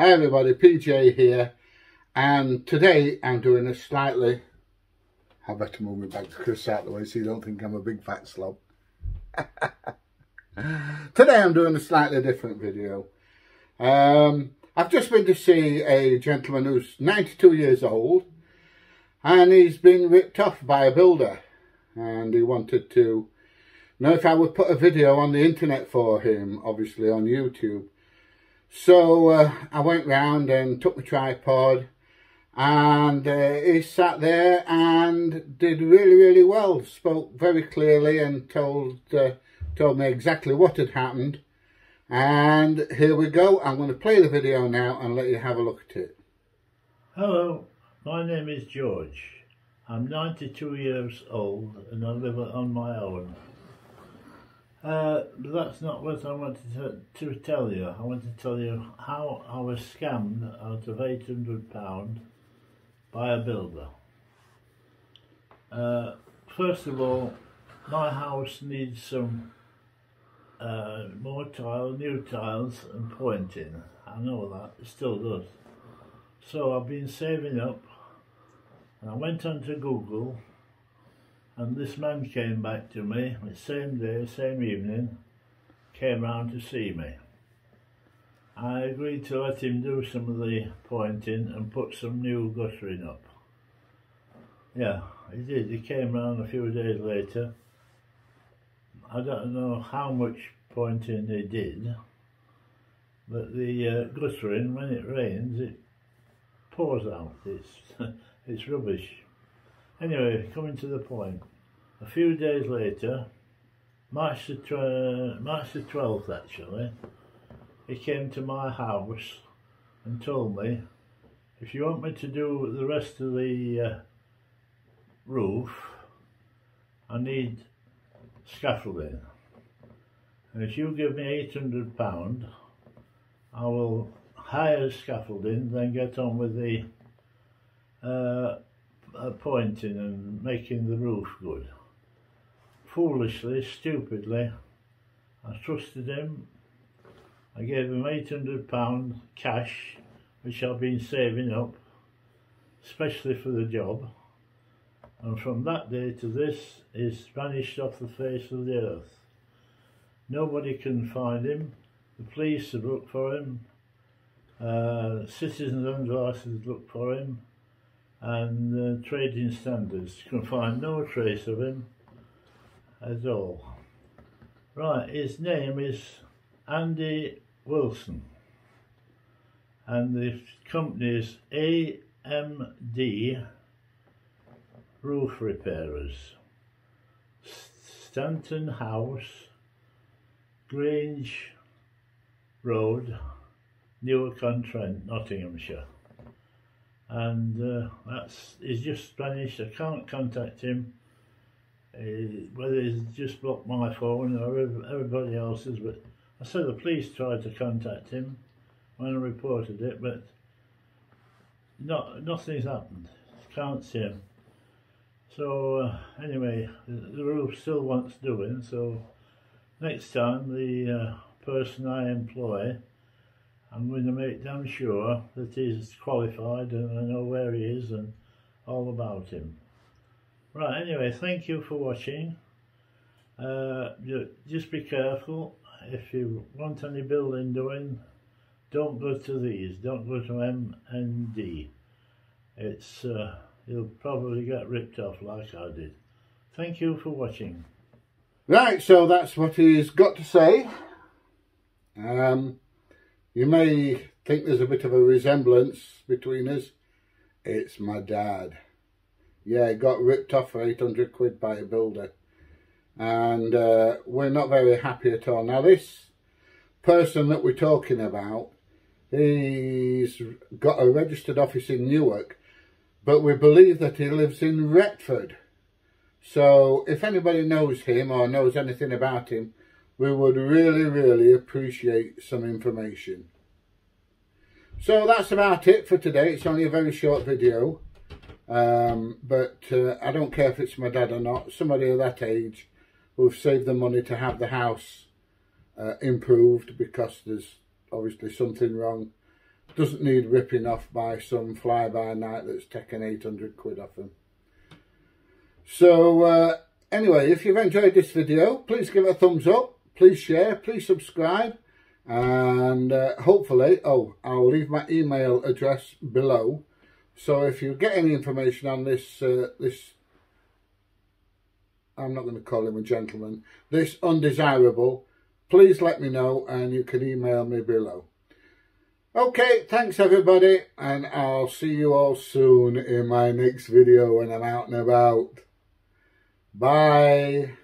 Hi everybody, PJ here and today I'm doing a slightly I better move my to Chris out the way so you don't think I'm a big fat slob. today I'm doing a slightly different video. Um, I've just been to see a gentleman who's 92 years old and he's been ripped off by a builder and he wanted to know if I would put a video on the internet for him, obviously on YouTube. So uh, I went round and took my tripod and uh, he sat there and did really, really well. Spoke very clearly and told, uh, told me exactly what had happened. And here we go. I'm going to play the video now and let you have a look at it. Hello, my name is George. I'm 92 years old and I live on my own. Uh, but that's not what I wanted to, to tell you. I want to tell you how I was scammed out of £800 by a builder. Uh, first of all, my house needs some uh, more tile, new tiles and pointing. I know that, it still does. So I've been saving up and I went onto Google and this man came back to me the same day, same evening, came round to see me. I agreed to let him do some of the pointing and put some new guttering up. Yeah, he did. He came round a few days later. I don't know how much pointing he did, but the uh, guttering, when it rains, it pours out. It's, it's rubbish. Anyway, coming to the point, a few days later, March the, March the 12th actually, he came to my house and told me, if you want me to do the rest of the uh, roof, I need scaffolding. And if you give me £800, I will hire scaffolding, then get on with the uh, pointing and making the roof good. Foolishly, stupidly, I trusted him. I gave him £800 cash, which I've been saving up, especially for the job. And from that day to this, he's vanished off the face of the earth. Nobody can find him. The police have looked for him. Uh, citizens have looked for him and uh, trading standards. You can find no trace of him at all. Right, his name is Andy Wilson and the company is AMD Roof Repairers. Stanton House, Grange Road, Newark-on-Trent, Nottinghamshire and uh, that's he's just vanished. I can't contact him. Uh, whether he's just blocked my phone or everybody else's, but I said the police tried to contact him when I reported it, but not nothing's happened. Can't see him. So uh, anyway, the, the, roof still wants doing. So next time the uh, person I employ I'm going to make damn sure that he's qualified and I know where he is and all about him. Right, anyway, thank you for watching. Uh, just be careful. If you want any building doing, don't go to these. Don't go to M and D. It's, uh, you'll probably get ripped off like I did. Thank you for watching. Right, so that's what he's got to say. Um, you may think there's a bit of a resemblance between us. It's my dad. Yeah, he got ripped off for 800 quid by a builder. And uh, we're not very happy at all. Now this person that we're talking about, he's got a registered office in Newark, but we believe that he lives in Retford. So if anybody knows him or knows anything about him, we would really, really appreciate some information. So that's about it for today. It's only a very short video. Um, but uh, I don't care if it's my dad or not. Somebody of that age who've saved the money to have the house uh, improved because there's obviously something wrong. doesn't need ripping off by some fly-by-night that's taken 800 quid off them. So uh, anyway, if you've enjoyed this video, please give it a thumbs up, please share, please subscribe, and uh, hopefully, oh, I'll leave my email address below. So if you get any information on this, uh, this, I'm not going to call him a gentleman, this undesirable, please let me know and you can email me below. Okay, thanks everybody, and I'll see you all soon in my next video when I'm out and about. Bye.